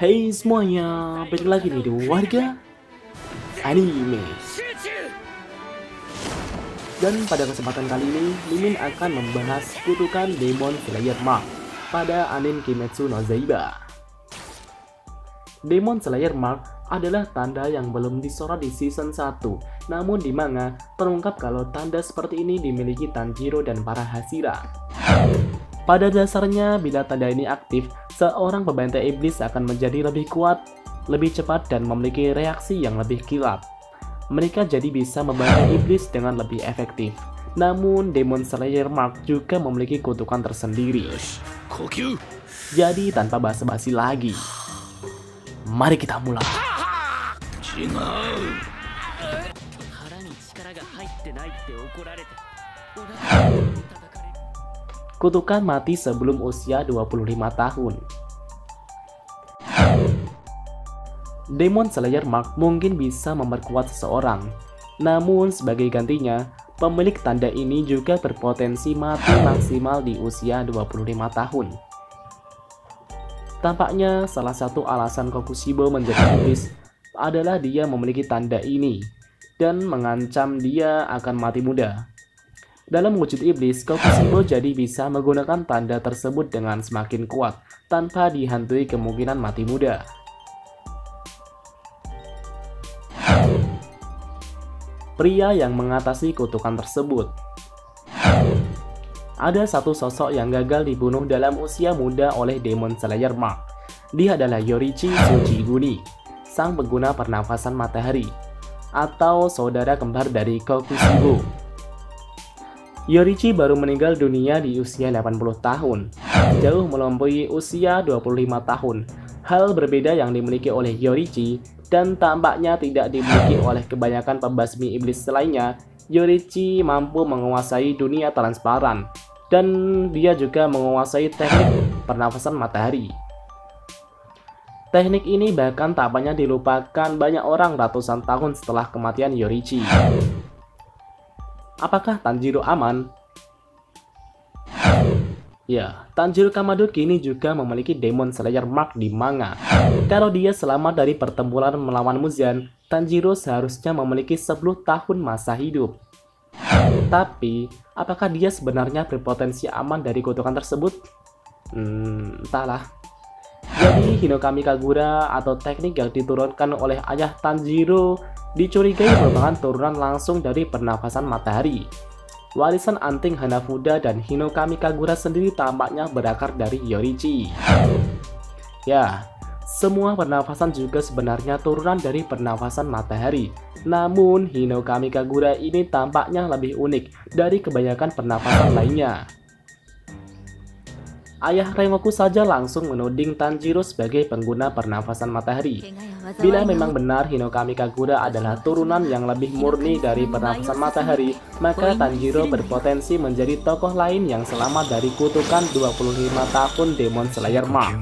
Hey semuanya, balik lagi nih di warga anime. Dan pada kesempatan kali ini, Mimin akan membahas kutukan Demon Slayer Mark pada anime Kimetsu no Zaiba. Demon Slayer Mark adalah tanda yang belum disorot di season 1. Namun di manga, terungkap kalau tanda seperti ini dimiliki Tanjiro dan para Hashira. Pada dasarnya, bila tanda ini aktif, seorang pembantai iblis akan menjadi lebih kuat, lebih cepat, dan memiliki reaksi yang lebih kilat. Mereka jadi bisa membantai iblis dengan lebih efektif. Namun, Demon Slayer Mark juga memiliki kutukan tersendiri. Jadi, tanpa basa-basi lagi, mari kita mulai. Kutukan mati sebelum usia 25 tahun. Demon Slayer Mark mungkin bisa memperkuat seseorang. Namun sebagai gantinya, pemilik tanda ini juga berpotensi mati maksimal di usia 25 tahun. Tampaknya salah satu alasan Kokushibo menjadi iblis adalah dia memiliki tanda ini dan mengancam dia akan mati muda. Dalam wujud iblis, Kokushibo jadi bisa menggunakan tanda tersebut dengan semakin kuat, tanpa dihantui kemungkinan mati muda. Pria yang mengatasi kutukan tersebut Ada satu sosok yang gagal dibunuh dalam usia muda oleh Demon Slayer Mark. Dia adalah Yorichi Tsujiguni, sang pengguna pernafasan matahari, atau saudara kembar dari Kokushibo. Yorichi baru meninggal dunia di usia 80 tahun, jauh melampaui usia 25 tahun. Hal berbeda yang dimiliki oleh Yorichi dan tampaknya tidak dimiliki oleh kebanyakan pembasmi iblis lainnya. Yorichi mampu menguasai dunia transparan dan dia juga menguasai teknik pernafasan matahari. Teknik ini bahkan tampaknya dilupakan banyak orang ratusan tahun setelah kematian Yorichi. Apakah Tanjiro aman? Ya, Tanjiro Kamado kini juga memiliki Demon Slayer Mark di manga. Kalau dia selamat dari pertempuran melawan Muzan, Tanjiro seharusnya memiliki 10 tahun masa hidup. Tapi, apakah dia sebenarnya berpotensi aman dari kutukan tersebut? Hmm, entahlah. Jadi, Hinokami Kagura atau teknik yang diturunkan oleh ayah Tanjiro dicurigai merupakan turunan langsung dari pernafasan matahari. Warisan anting Hanafuda dan Hinokami Kagura sendiri tampaknya berakar dari Yorichi. Ya, semua pernafasan juga sebenarnya turunan dari pernafasan matahari. Namun, Hinokami Kagura ini tampaknya lebih unik dari kebanyakan pernafasan lainnya. Ayah Rengoku saja langsung menuding Tanjiro sebagai pengguna pernafasan matahari. Bila memang benar Hinokami Kagura adalah turunan yang lebih murni dari pernafasan matahari, maka Tanjiro berpotensi menjadi tokoh lain yang selamat dari kutukan 25 tahun Demon Slayer Mark.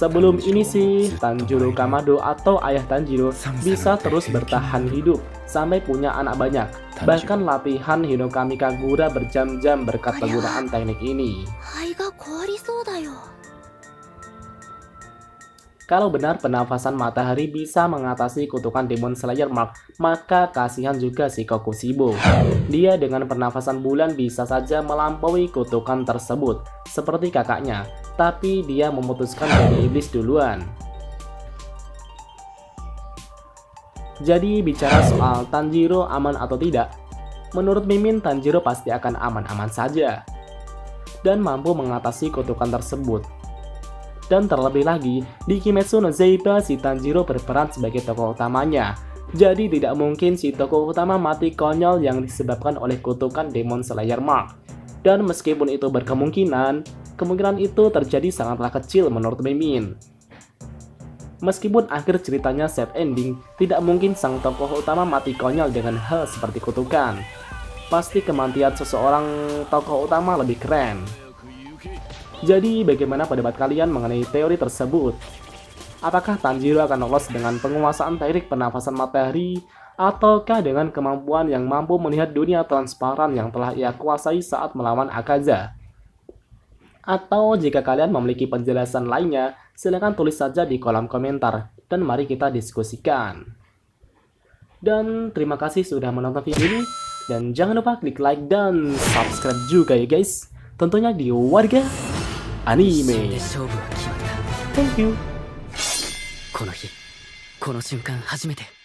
Sebelum ini sih, Tanjiro Kamado atau ayah Tanjiro bisa terus bertahan hidup sampai punya anak banyak. Bahkan latihan Hinokami Kagura berjam-jam berkat penggunaan teknik ini. Kalau benar penafasan matahari bisa mengatasi kutukan Demon Slayer Mark, maka kasihan juga si Kokushibo. Dia dengan pernafasan bulan bisa saja melampaui kutukan tersebut, seperti kakaknya, tapi dia memutuskan jadi iblis duluan. Jadi bicara soal Tanjiro aman atau tidak, menurut Mimin Tanjiro pasti akan aman-aman saja dan mampu mengatasi kutukan tersebut. Dan terlebih lagi, di Kimetsu no Zaiba si Tanjiro berperan sebagai tokoh utamanya. Jadi tidak mungkin si tokoh utama mati konyol yang disebabkan oleh kutukan Demon Slayer Mark. Dan meskipun itu berkemungkinan, kemungkinan itu terjadi sangatlah kecil menurut Mimin. Meskipun akhir ceritanya set ending, tidak mungkin sang tokoh utama mati konyol dengan hal seperti kutukan. Pasti kematian seseorang tokoh utama lebih keren. Jadi bagaimana pendapat kalian mengenai teori tersebut? Apakah Tanjiro akan lolos dengan penguasaan teknik pernafasan matahari ataukah dengan kemampuan yang mampu melihat dunia transparan yang telah ia kuasai saat melawan Akaza? Atau jika kalian memiliki penjelasan lainnya, Silahkan tulis saja di kolom komentar dan mari kita diskusikan. Dan terima kasih sudah menonton video ini dan jangan lupa klik like dan subscribe juga ya guys. Tentunya di Warga アニメ。で勝負は決まった。Thank you この日この瞬間初めて。